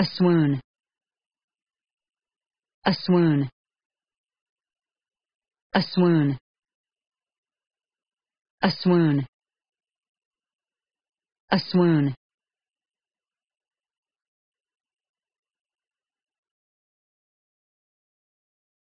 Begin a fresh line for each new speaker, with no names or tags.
A swoon. A swoon. A swoon. A swoon. A swoon.